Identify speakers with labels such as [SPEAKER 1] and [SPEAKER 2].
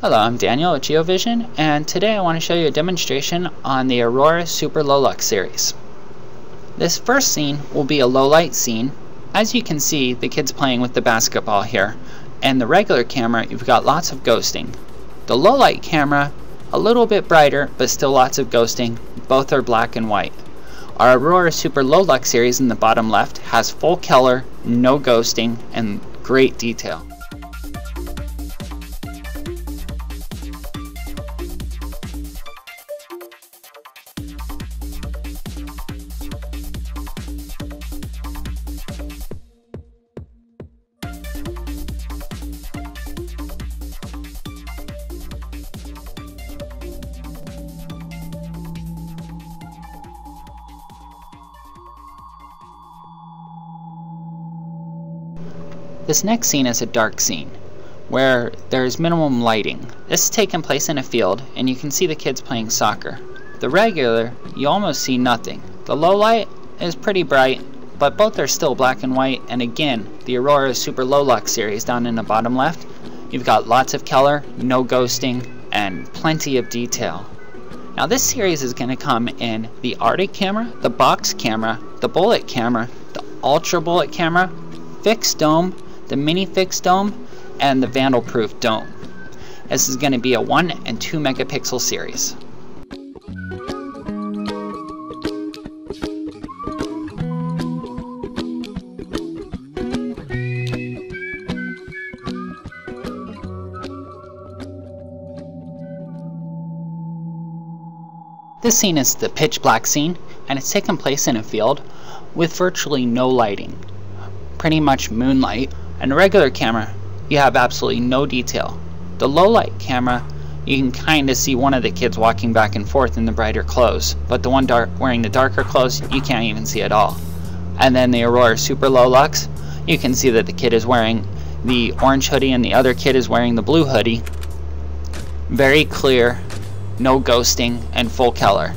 [SPEAKER 1] Hello, I'm Daniel at GeoVision, and today I want to show you a demonstration on the Aurora Super Low Lux series. This first scene will be a low light scene. As you can see, the kid's playing with the basketball here, and the regular camera, you've got lots of ghosting. The low light camera, a little bit brighter, but still lots of ghosting. Both are black and white. Our Aurora Super Low Lux series in the bottom left has full color, no ghosting, and great detail. This next scene is a dark scene, where there is minimum lighting. This is taking place in a field, and you can see the kids playing soccer. The regular, you almost see nothing. The low light is pretty bright, but both are still black and white, and again, the Aurora Super Low Lux series down in the bottom left, you've got lots of color, no ghosting, and plenty of detail. Now this series is going to come in the Arctic camera, the box camera, the bullet camera, the ultra bullet camera, fixed dome, the mini fixed dome, and the vandal proof dome. This is going to be a 1 and 2 megapixel series. This scene is the pitch black scene, and it's taken place in a field with virtually no lighting. Pretty much moonlight, and a regular camera, you have absolutely no detail. The low light camera, you can kind of see one of the kids walking back and forth in the brighter clothes, but the one dark, wearing the darker clothes, you can't even see at all. And then the Aurora Super Low Lux, you can see that the kid is wearing the orange hoodie and the other kid is wearing the blue hoodie. Very clear, no ghosting, and full color.